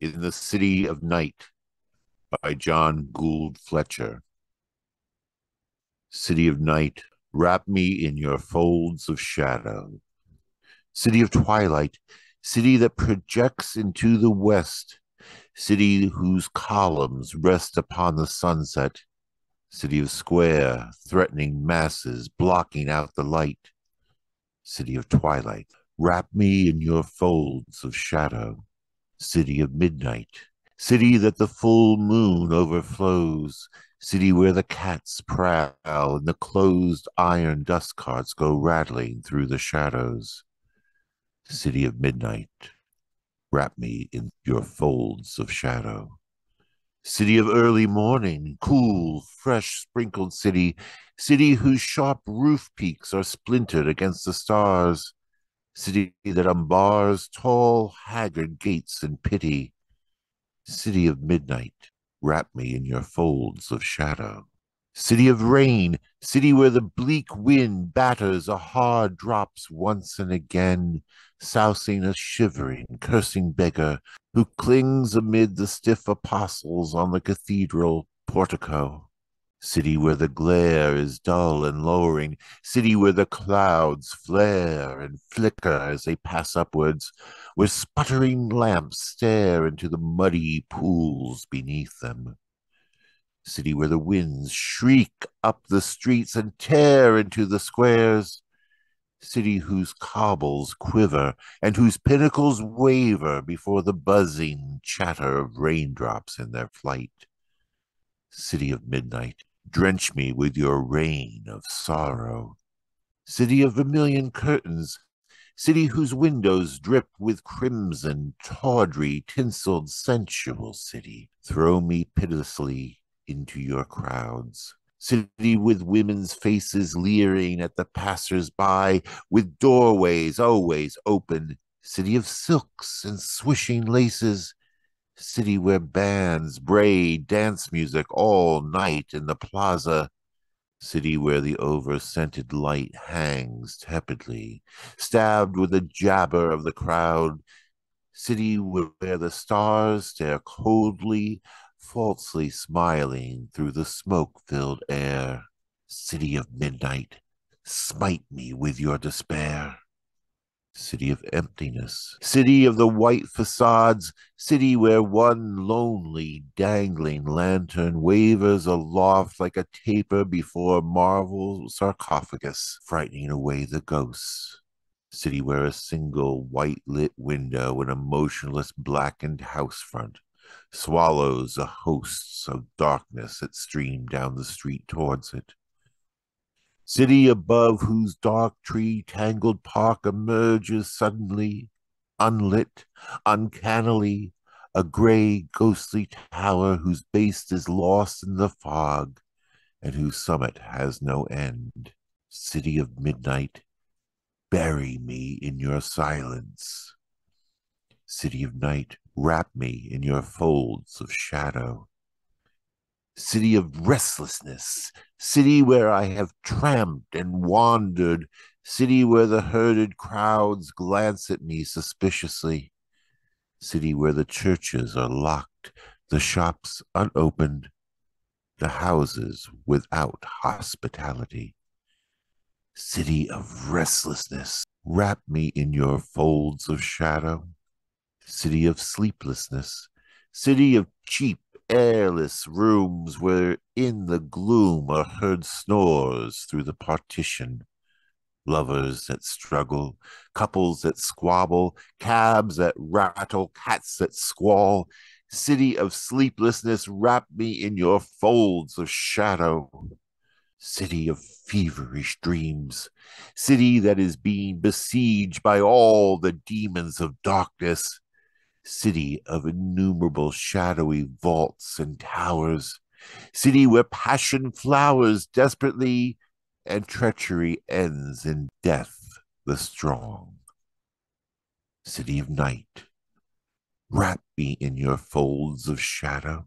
in the City of Night by John Gould Fletcher. City of Night, wrap me in your folds of shadow. City of Twilight, city that projects into the west, city whose columns rest upon the sunset, city of square, threatening masses blocking out the light, city of twilight, wrap me in your folds of shadow city of midnight, city that the full moon overflows, city where the cats prowl and the closed iron dust carts go rattling through the shadows. City of midnight, wrap me in your folds of shadow. City of early morning, cool, fresh sprinkled city, city whose sharp roof peaks are splintered against the stars, city that unbars tall, haggard gates in pity. City of midnight, wrap me in your folds of shadow. City of rain, city where the bleak wind batters a hard drops once and again, sousing a shivering, cursing beggar who clings amid the stiff apostles on the cathedral portico city where the glare is dull and lowering, city where the clouds flare and flicker as they pass upwards, where sputtering lamps stare into the muddy pools beneath them. City where the winds shriek up the streets and tear into the squares. City whose cobbles quiver and whose pinnacles waver before the buzzing chatter of raindrops in their flight. City of midnight, Drench me with your rain of sorrow. City of vermilion curtains, city whose windows drip with crimson, tawdry, tinseled, sensual city, throw me pitilessly into your crowds. City with women's faces leering at the passers by, with doorways always open, city of silks and swishing laces, city where bands braid dance music all night in the plaza, city where the over-scented light hangs tepidly, stabbed with the jabber of the crowd, city where the stars stare coldly, falsely smiling through the smoke-filled air, city of midnight, smite me with your despair city of emptiness, city of the white facades, city where one lonely, dangling lantern wavers aloft like a taper before a marble sarcophagus, frightening away the ghosts. City where a single white lit window in a motionless blackened house front swallows the hosts of darkness that stream down the street towards it city above whose dark tree tangled park emerges suddenly, unlit, uncannily, a gray, ghostly tower whose base is lost in the fog and whose summit has no end. City of midnight, bury me in your silence. City of night, wrap me in your folds of shadow city of restlessness, city where I have tramped and wandered, city where the herded crowds glance at me suspiciously, city where the churches are locked, the shops unopened, the houses without hospitality. City of restlessness, wrap me in your folds of shadow. City of sleeplessness, city of cheap airless rooms where in the gloom are heard snores through the partition. Lovers that struggle, couples that squabble, cabs that rattle, cats that squall. City of sleeplessness, wrap me in your folds of shadow. City of feverish dreams, city that is being besieged by all the demons of darkness city of innumerable shadowy vaults and towers, city where passion flowers desperately and treachery ends in death the strong. City of night, wrap me in your folds of shadow.